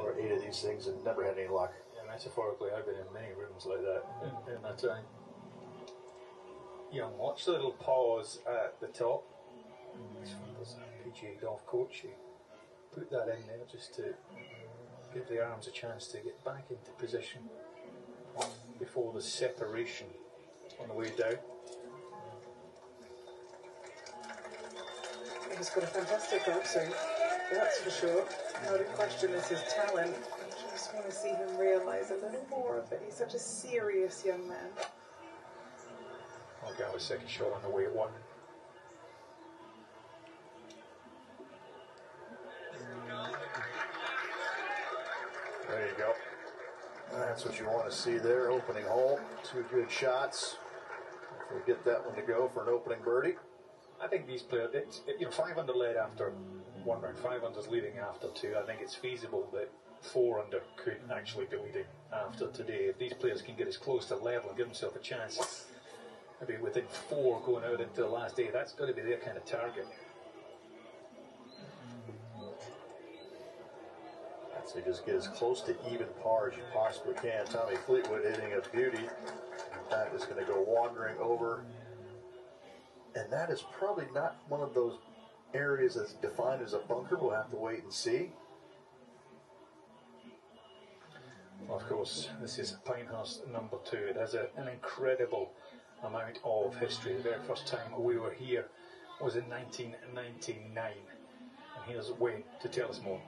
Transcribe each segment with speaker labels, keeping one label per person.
Speaker 1: or eight of these things and never had any luck.
Speaker 2: Yeah, metaphorically, I've been in many rooms like that mm. in, in that time. Young, watch the little pause at the top. There's a PGA golf coach. You put that in there just to give the arms a chance to get back into position before the separation on the way down.
Speaker 3: He's got a fantastic golf swing, that's for sure. No question is his talent. I just want to see him realise a little more of it. He's such a serious young man.
Speaker 2: I'll get a second shot on the way at one.
Speaker 1: There you go. That's what you want to see there. Opening hole. Two good shots. Hopefully get that one to go for an opening birdie.
Speaker 2: I think these players, it's, you know, five under led after one round, five under's leading after two. I think it's feasible that four under could actually be leading after today. If these players can get as close to level and give themselves a chance, maybe within four going out into the last day, that's got to be their kind of target.
Speaker 1: So just get as close to even par as you possibly can. Tommy Fleetwood hitting a beauty. That is going to go wandering over. And that is probably not one of those areas that's defined as a bunker. We'll have to wait and see.
Speaker 2: Of course, this is Pinehurst number two. It has a, an incredible amount of history. The very first time we were here was in 1999. And here's Wayne to tell us more.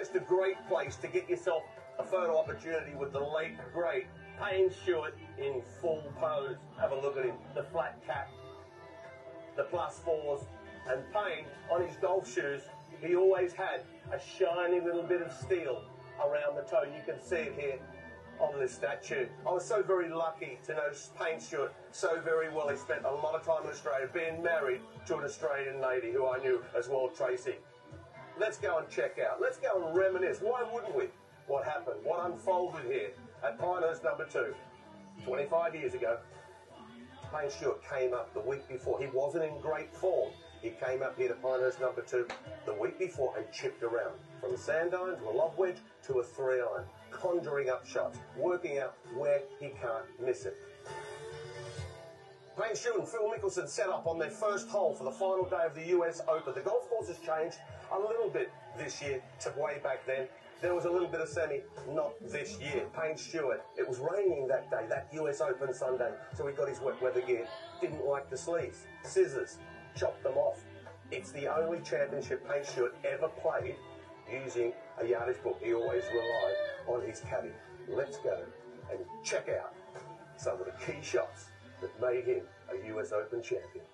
Speaker 4: Just a great place to get yourself a photo opportunity with the late, great Payne Stewart in full pose. Have a look at him. The flat cap, the plus fours, and Payne on his golf shoes, he always had a shiny little bit of steel around the toe. You can see it here on this statue. I was so very lucky to know Payne Stewart so very well. He spent a lot of time in Australia, being married to an Australian lady who I knew as well, Tracey. Let's go and check out. Let's go and reminisce. Why wouldn't we? What happened? What unfolded here at Pinehurst number two? 25 years ago, Payne Stewart came up the week before. He wasn't in great form. He came up here to Pinehurst number two the week before and chipped around from a sand iron to a lob wedge to a three iron, conjuring up shots, working out where he can't miss it. Payne Stewart and Phil Mickelson set up on their first hole for the final day of the US Open. The golf course has changed a little bit this year to way back then. There was a little bit of semi, not this year. Payne Stewart, it was raining that day, that US Open Sunday, so he got his wet weather gear. Didn't like the sleeves. Scissors, chopped them off. It's the only championship Payne Stewart ever played using a yardage book. He always relied on his caddy. Let's go and check out some of the key shots that made him a US Open champion.